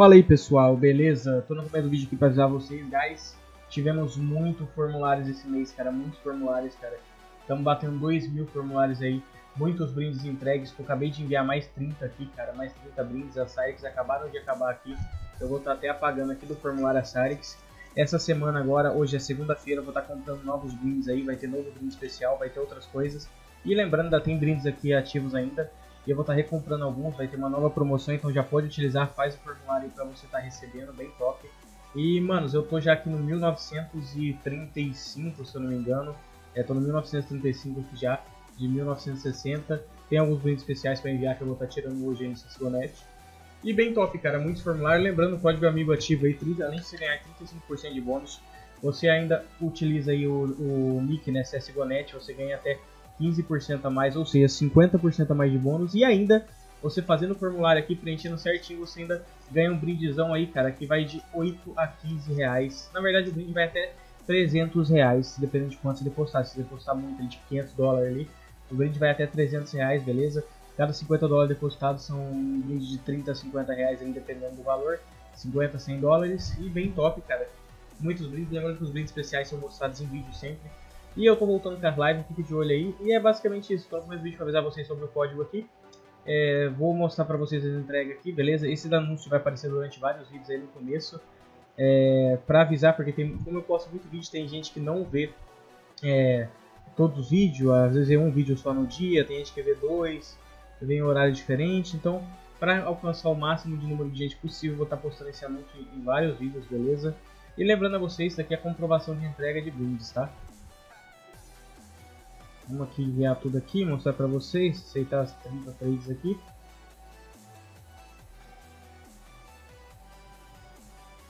Fala aí pessoal, beleza? Tô no começo do vídeo aqui pra avisar vocês, guys. Tivemos muito formulários esse mês, cara, muitos formulários, cara. Estamos batendo 2 mil formulários aí, muitos brindes entregues. Eu acabei de enviar mais 30 aqui, cara, mais 30 brindes. As Cyrix acabaram de acabar aqui. Eu vou estar tá até apagando aqui do formulário a Cyrix. Essa semana agora, hoje é segunda-feira, vou estar tá comprando novos brindes aí. Vai ter novo brinde especial, vai ter outras coisas. E lembrando, ainda tem brindes aqui ativos ainda. E eu vou estar tá recomprando alguns, vai ter uma nova promoção, então já pode utilizar, faz o formulário para você estar tá recebendo, bem top. E, manos, eu tô já aqui no 1935, se eu não me engano. É, tô no 1935 aqui já, de 1960. Tem alguns brindes especiais para enviar que eu vou estar tá tirando hoje aí no CSGONET. E bem top, cara, muitos formulários. Lembrando, o código amigo ativo aí, além de você ganhar 35% de bônus, você ainda utiliza aí o, o nick, né, CSGONET, você ganha até 15% a mais, ou seja, 50% a mais de bônus. E ainda, você fazendo o formulário aqui, preenchendo certinho, você ainda ganha um brindezão aí, cara, que vai de 8 a 15 reais. Na verdade, o brinde vai até 300 reais, dependendo de quanto você depositar. Se você depositar muito, de 500 dólares ali, o brinde vai até 300 reais, beleza? Cada 50 dólares depositados são um brinde de 30 a 50 reais, aí, dependendo do valor. 50 a 100 dólares e bem top, cara. Muitos brindes, lembrando que os brindes especiais são mostrados em vídeo sempre. E eu tô voltando com as lives, fique de olho aí. E é basicamente isso. Mais vídeo para avisar vocês sobre o código aqui. É, vou mostrar para vocês as entregas aqui, beleza? Esse anúncio vai aparecer durante vários vídeos aí no começo. É, para avisar, porque tem, como eu posto muito vídeo, tem gente que não vê é, todos os vídeos. Às vezes é um vídeo só no dia, tem gente que vê dois, vê em horário diferente. Então, para alcançar o máximo de número de gente possível, vou estar tá postando esse anúncio em vários vídeos, beleza? E lembrando a vocês, isso aqui é a comprovação de entrega de brindes, tá? Vamos aqui enviar tudo aqui, mostrar para vocês, aceitar as 30 trades aqui.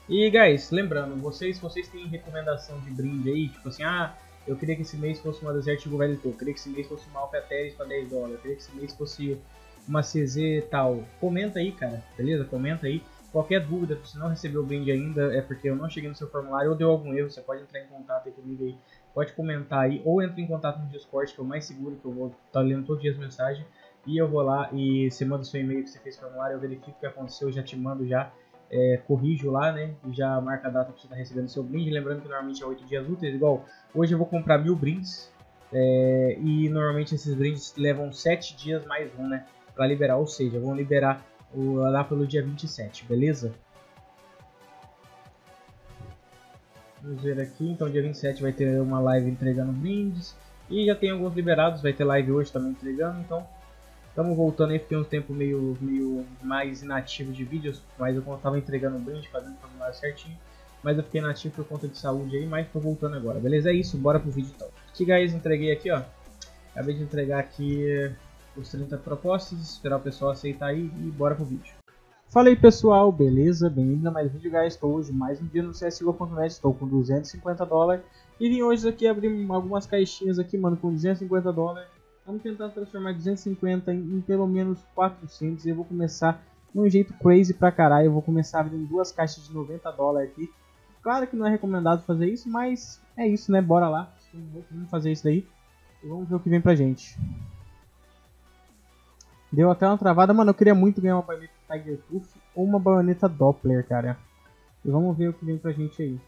E guys, lembrando, vocês, vocês têm recomendação de brinde aí, tipo assim, ah, eu queria que esse mês fosse uma Desert Velho eu queria que esse mês fosse uma Alcateris para 10 dólares, eu queria que esse mês fosse uma CZ tal. Comenta aí, cara, beleza? Comenta aí. Qualquer dúvida, se não recebeu o brinde ainda, é porque eu não cheguei no seu formulário ou deu algum erro, você pode entrar em contato aí comigo aí pode comentar aí ou entre em contato no Discord, que é o mais seguro, que eu vou estar tá lendo todos os dias mensagem. E eu vou lá e você manda o seu e-mail que você fez formulário, eu verifico o que aconteceu, já te mando já, é, corrijo lá, né? E já marca a data que você está recebendo seu brinde. Lembrando que normalmente é 8 dias úteis, igual hoje eu vou comprar mil brindes. É, e normalmente esses brindes levam 7 dias mais um, né? Para liberar, ou seja, vão liberar o, lá pelo dia 27, beleza? Vamos ver aqui, então dia 27 vai ter uma live entregando brindes. E já tem alguns liberados, vai ter live hoje também entregando, então estamos voltando aí, fiquei um tempo meio, meio mais inativo de vídeos, mas eu estava entregando brinde, fazendo o formulário certinho. Mas eu fiquei inativo por conta de saúde aí, mas estou voltando agora, beleza? É isso, bora pro vídeo então. Aqui guys, entreguei aqui ó, acabei de entregar aqui os 30 propostas, esperar o pessoal aceitar aí e bora pro vídeo. Fala aí pessoal, beleza? Bem-vindo a mais um vídeo, guys. Estou hoje mais um dia no CSGO.net, estou com 250 dólares e vim hoje aqui abrir algumas caixinhas aqui, mano, com 250 dólares. Vamos tentar transformar 250 em, em, pelo menos 400 e eu vou começar de um jeito crazy pra caralho. Eu vou começar abrindo duas caixas de 90 dólares aqui. Claro que não é recomendado fazer isso, mas é isso, né? Bora lá. Vamos fazer isso daí e vamos ver o que vem pra gente. Deu até uma travada, mano. Eu queria muito ganhar uma baioneta Tiger Tooth ou uma baioneta Doppler, cara. E vamos ver o que vem pra gente aí.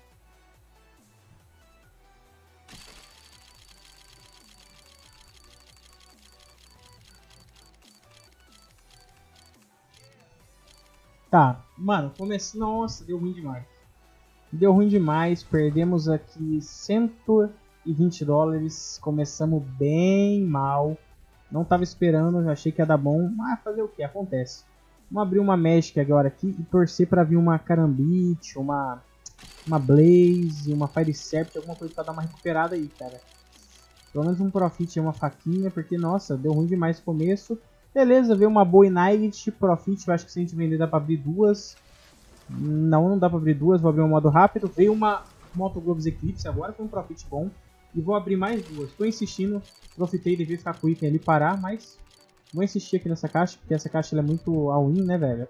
Tá, mano, comece... Nossa, deu ruim demais. Deu ruim demais, perdemos aqui 120 dólares, começamos bem mal. Não tava esperando, achei que ia dar bom, mas fazer o que? Acontece. Vamos abrir uma Magic agora aqui e torcer para vir uma Karambit, uma, uma Blaze, uma Fire Serpent, alguma coisa para dar uma recuperada aí, cara. Pelo menos um Profit e uma faquinha, porque, nossa, deu ruim demais no começo. Beleza, veio uma boa Ignite, Profit, eu acho que se a gente vender dá pra abrir duas. Não, não dá pra abrir duas, vou abrir um modo rápido. Veio uma Moto Globes Eclipse agora, foi um Profit bom. E vou abrir mais duas. Estou insistindo. Profitei, devia ficar com o item ali parar, mas... Vou insistir aqui nessa caixa, porque essa caixa é muito all-in, né, velho?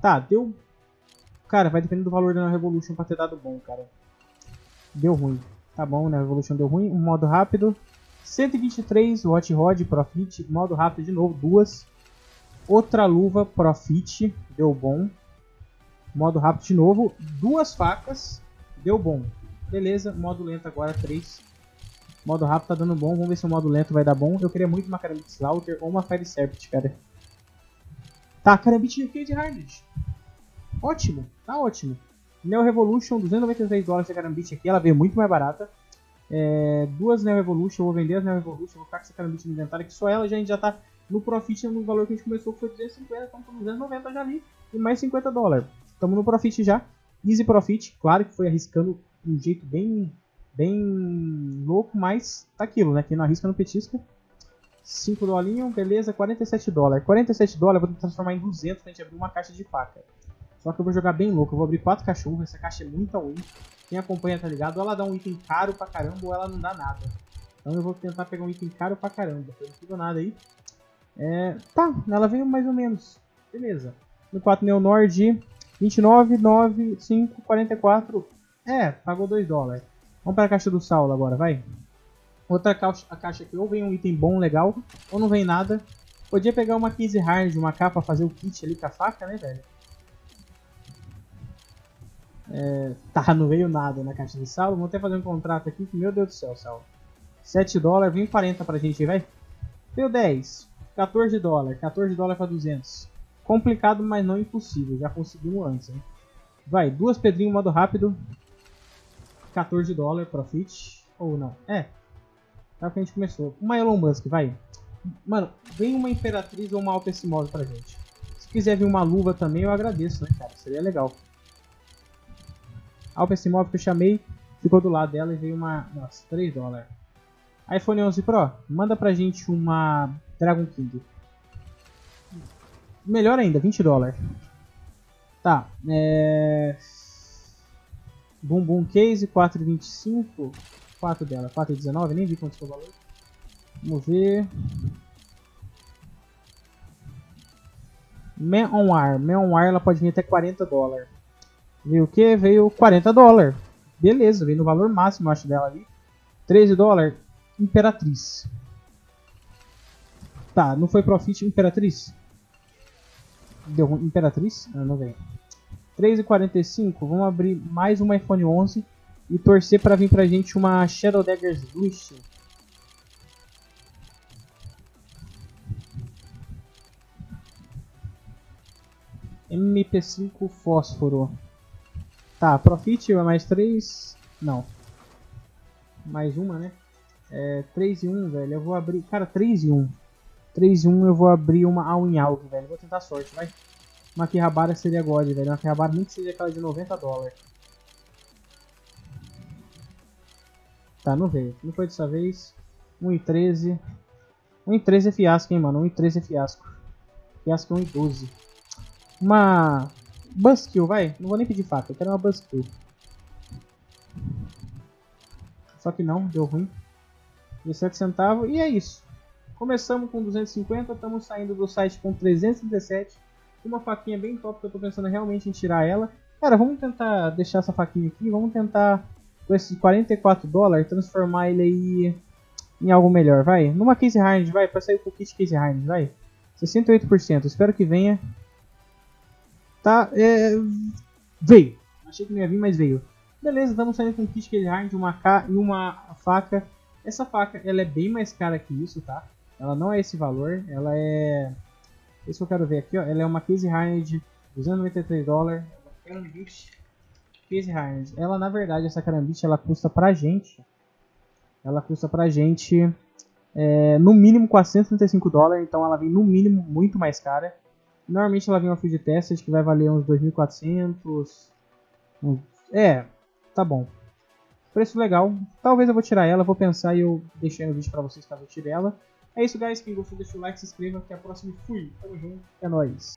Tá, deu... Cara, vai depender do valor da Revolution pra ter dado bom, cara. Deu ruim. Tá bom, né? Revolution deu ruim. Um modo rápido. 123, Watch Rod, Profit. Modo rápido de novo, duas. Outra luva, Profit. Deu bom. Modo rápido de novo. Duas facas. Deu bom. Beleza, modo lento agora, 3. Modo rápido tá dando bom. Vamos ver se o modo lento vai dar bom. Eu queria muito uma Karambit Slaughter ou uma Fire Serpent, cara. Tá, Karambit Cage Hardened. Ótimo, tá ótimo. Neo Revolution, 293 dólares de Karambit aqui. Ela veio muito mais barata. É, duas Neo Evolution, eu vou vender as Neo Evolution, vou ficar com essa Karambit no inventário, que só ela já, a gente já tá no profit no valor que a gente começou, que foi 250, estamos com 290 já ali, e mais 50 dólares. Estamos no profit já, easy profit, claro que foi arriscando de um jeito bem, bem louco, mas tá aquilo, né, quem não arrisca não petisca. 5 dolinhos, beleza, 47 dólares. 47 dólares eu vou transformar em 200 pra gente abrir uma caixa de faca. Só que eu vou jogar bem louco, eu vou abrir 4 cachorros, essa caixa é muito ruim. Quem acompanha tá ligado, ou ela dá um item caro pra caramba, ou ela não dá nada. Então eu vou tentar pegar um item caro pra caramba, eu não fico nada aí. É, tá, ela veio mais ou menos, beleza. No 4 Neonord, 29, 9, 5, 44. É, pagou 2 dólares. Vamos para a caixa do Saulo agora, vai. Outra caixa, a caixa aqui, ou vem um item bom, legal, ou não vem nada. Podia pegar uma 15 hard, uma capa, fazer o kit ali com a faca, né, velho? É, tá, não veio nada na caixa de Saulo. Vamos até fazer um contrato aqui, que, meu Deus do céu, Saulo. 7 dólares, vem 40 pra gente, vai. Deu 10. 14 dólares, 14 dólares para 200. Complicado, mas não impossível. Já conseguimos antes, hein? Vai, duas pedrinhas modo rápido. 14 dólares profit. Ou não? É. Tá que a gente começou. Uma Elon Musk, vai. Mano, vem uma Imperatriz ou uma Alta Simóvel pra gente. Se quiser vir uma luva também, eu agradeço, né, cara? Seria legal. Alta Simóvel que eu chamei, ficou do lado dela e veio uma... Nossa, 3 dólares. iPhone 11 Pro, manda pra gente uma Dragon King. Melhor ainda, 20 dólares. Tá, é... Boom Case, 4,25. 4 dela, 4,19, nem vi quanto foi o valor. Vamos ver. Man on Wire. Man on Wire ela pode vir até 40 dólares. Veio o que? Veio 40 dólares. Beleza, veio no valor máximo, acho, dela ali. 13 dólares. Imperatriz. Tá, não foi Profit Imperatriz? Deu Imperatriz? Ah, não vem. 3,45. Vamos abrir mais uma iPhone 11 e torcer para vir pra gente uma Shadow Daggers Boost. MP5 fósforo. Tá, Profit é mais 3. Não. Mais uma, né? É 3 e 1, velho. Eu vou abrir. Cara, 3 e 1. 3 e 1 eu vou abrir uma in Out, velho. Vou tentar sorte, vai. Uma Kihabara seria God, velho. Uma Kihabara nem que seja aquela de 90 dólares. Tá, não veio. Não foi dessa vez. 1 e 13. 1 e 13 é fiasco, hein, mano. 1 e 13 é fiasco. Fiasco é 1 e 12. Uma... Buskill, vai. Não vou nem pedir faca. Eu quero uma Buskill. Só que não, deu ruim. 17 centavos. E é isso. Começamos com 250, estamos saindo do site com 317. Uma faquinha bem top que eu estou pensando realmente em tirar ela. Cara, vamos tentar deixar essa faquinha aqui. Vamos tentar, com esses 44 dólares, transformar ele aí em algo melhor. Vai, numa Case Hard, vai, para sair com o kit Case Hard, vai. 68%, espero que venha. Tá, é... Veio. Achei que não ia vir, mas veio. Beleza, estamos saindo com o kit Case Hard, uma K e uma faca. Essa faca, ela é bem mais cara que isso, tá? Ela não é esse valor, ela é... Esse que eu quero ver aqui, ó. Ela é uma Case Hard, 293 dólares. Case Hard. Ela, na verdade, essa carambite, ela custa pra gente... Ela custa pra gente... É, no mínimo 435 dólares, então ela vem no mínimo muito mais cara. Normalmente ela vem uma field tested que vai valer uns 2.400. É, tá bom. Preço legal. Talvez eu vou tirar ela, vou pensar e eu deixei no vídeo pra vocês caso eu tire ela. É isso, guys. Quem gostou, deixa o like, se inscreva. Até a próxima. Fui. Tamo junto. É nóis.